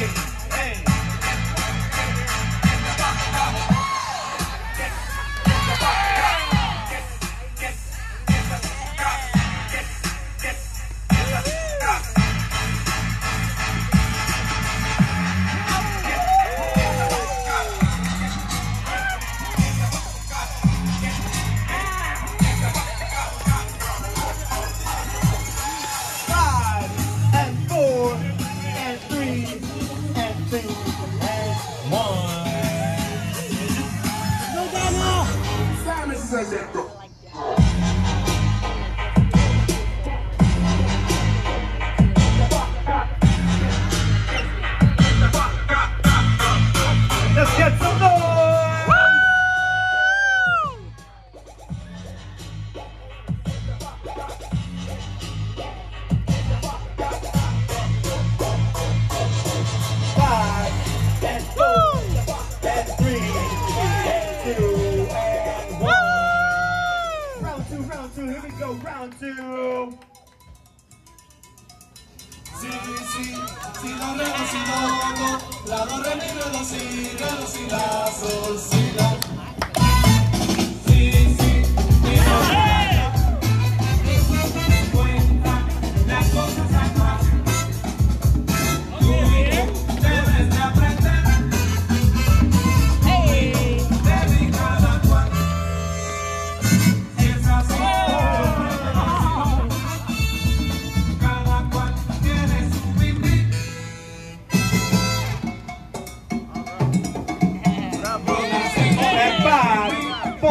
Five and two and one. Simon says it. Two, here we go, round two. Si, si, si, si, si, si. Si,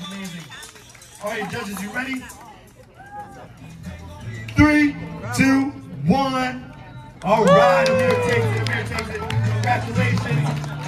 Amazing. All right, judges, you ready? Three, two, one. All right, Amir takes it. Amir takes it. Congratulations.